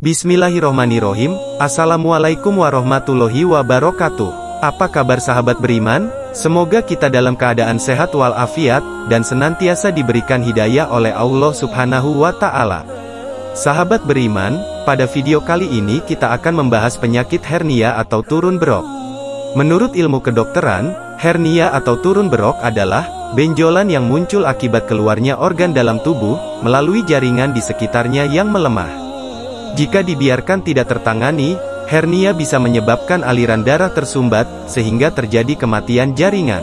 Bismillahirrohmanirrohim, Assalamualaikum warahmatullahi wabarakatuh. Apa kabar sahabat beriman? Semoga kita dalam keadaan sehat walafiat, dan senantiasa diberikan hidayah oleh Allah subhanahu wa ta'ala. Sahabat beriman, pada video kali ini kita akan membahas penyakit hernia atau turun berok. Menurut ilmu kedokteran, hernia atau turun berok adalah benjolan yang muncul akibat keluarnya organ dalam tubuh, melalui jaringan di sekitarnya yang melemah. Jika dibiarkan tidak tertangani, hernia bisa menyebabkan aliran darah tersumbat, sehingga terjadi kematian jaringan.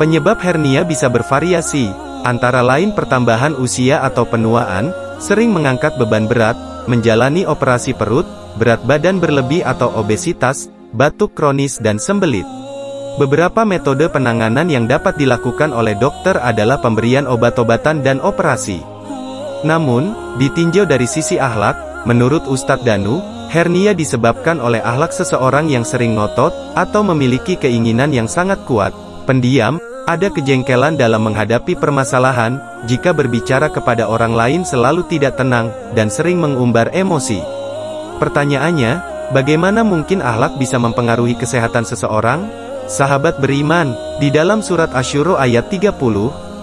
Penyebab hernia bisa bervariasi, antara lain pertambahan usia atau penuaan, sering mengangkat beban berat, menjalani operasi perut, berat badan berlebih atau obesitas, batuk kronis dan sembelit. Beberapa metode penanganan yang dapat dilakukan oleh dokter adalah pemberian obat-obatan dan operasi. Namun, ditinjau dari sisi akhlak, Menurut Ustadz Danu, hernia disebabkan oleh ahlak seseorang yang sering ngotot, atau memiliki keinginan yang sangat kuat, pendiam, ada kejengkelan dalam menghadapi permasalahan, jika berbicara kepada orang lain selalu tidak tenang, dan sering mengumbar emosi. Pertanyaannya, bagaimana mungkin ahlak bisa mempengaruhi kesehatan seseorang? Sahabat beriman, di dalam surat Asyuro ayat 30,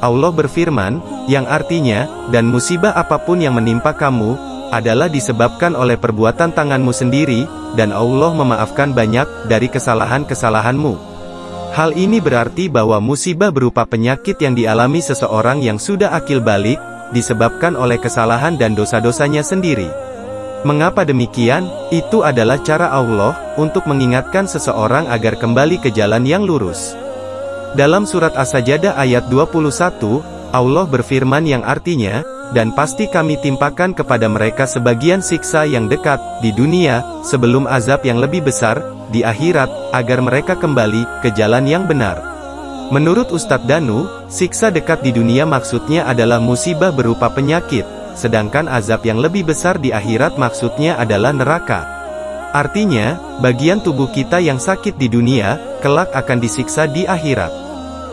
Allah berfirman, yang artinya, dan musibah apa pun yang menimpa kamu, adalah disebabkan oleh perbuatan tanganmu sendiri, dan Allah memaafkan banyak dari kesalahan-kesalahanmu. Hal ini berarti bahwa musibah berupa penyakit yang dialami seseorang yang sudah akil balik, disebabkan oleh kesalahan dan dosa-dosanya sendiri. Mengapa demikian? Itu adalah cara Allah untuk mengingatkan seseorang agar kembali ke jalan yang lurus. Dalam surat As-Sajadah ayat 21, Allah berfirman yang artinya, dan pasti kami timpakan kepada mereka sebagian siksa yang dekat, di dunia, sebelum azab yang lebih besar, di akhirat, agar mereka kembali, ke jalan yang benar. Menurut Ustadz Danu, siksa dekat di dunia maksudnya adalah musibah berupa penyakit, sedangkan azab yang lebih besar di akhirat maksudnya adalah neraka. Artinya, bagian tubuh kita yang sakit di dunia, kelak akan disiksa di akhirat.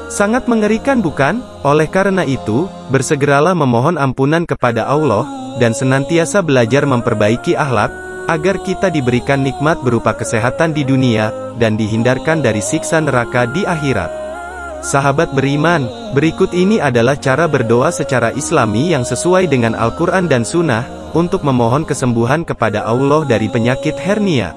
Sangat mengerikan bukan? Oleh karena itu, bersegeralah memohon ampunan kepada Allah, dan senantiasa belajar memperbaiki akhlak, agar kita diberikan nikmat berupa kesehatan di dunia, dan dihindarkan dari siksa neraka di akhirat. Sahabat beriman, berikut ini adalah cara berdoa secara islami yang sesuai dengan Al-Quran dan Sunnah, untuk memohon kesembuhan kepada Allah dari penyakit hernia.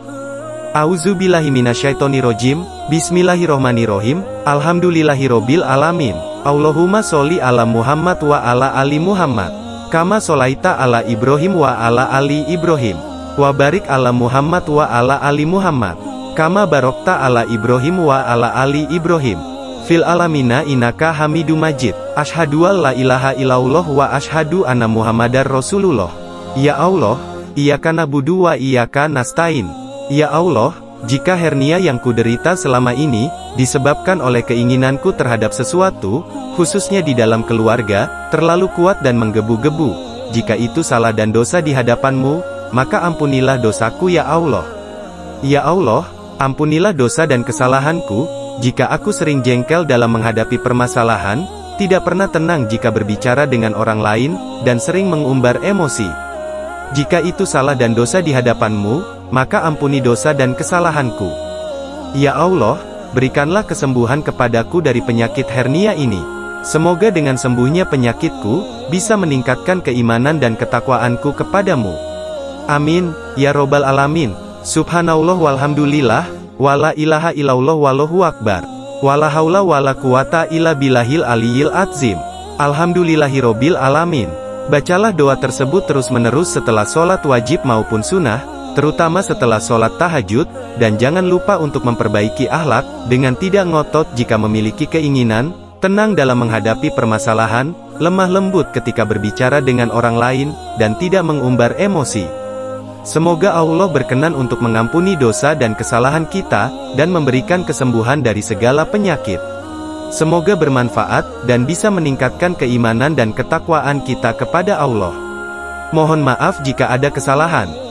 Auzubillahiminasyaitonirrojim, Bismillahirrohmanirrohim, Alhamdulillahirrobil alamin. Allahumma sholli ala Muhammad wa ala ali Muhammad. Kama solaita ala Ibrahim wa ala ali Ibrahim. Wa barik ala Muhammad wa ala ali Muhammad. Kama barokta ala Ibrahim wa ala ali Ibrahim. Fil alamina inaka hamidu majid. Ashadu la ilaha illallah wa ashadu anna muhammadar rasulullah. Ya Allah, iyaka budu wa iyaka nastain. Ya Allah, jika hernia yang kuderita selama ini, disebabkan oleh keinginanku terhadap sesuatu, khususnya di dalam keluarga, terlalu kuat dan menggebu-gebu. Jika itu salah dan dosa di hadapanmu, maka ampunilah dosaku ya Allah. Ya Allah, ampunilah dosa dan kesalahanku, jika aku sering jengkel dalam menghadapi permasalahan, tidak pernah tenang jika berbicara dengan orang lain, dan sering mengumbar emosi. Jika itu salah dan dosa di hadapanmu, maka ampuni dosa dan kesalahanku. Ya Allah, berikanlah kesembuhan kepadaku dari penyakit hernia ini. Semoga dengan sembuhnya penyakitku, bisa meningkatkan keimanan dan ketakwaanku kepadamu. Amin, ya robbal alamin. Subhanallah walhamdulillah, wala ilaha illallah wallahu akbar. Wala haula wala quwata illa bilahil aliyil azim. Alhamdulillahirobbil alamin. Bacalah doa tersebut terus-menerus setelah sholat wajib maupun sunnah, terutama setelah sholat tahajud, dan jangan lupa untuk memperbaiki akhlak, dengan tidak ngotot jika memiliki keinginan, tenang dalam menghadapi permasalahan, lemah lembut ketika berbicara dengan orang lain, dan tidak mengumbar emosi. Semoga Allah berkenan untuk mengampuni dosa dan kesalahan kita, dan memberikan kesembuhan dari segala penyakit. Semoga bermanfaat, dan bisa meningkatkan keimanan dan ketakwaan kita kepada Allah. Mohon maaf jika ada kesalahan.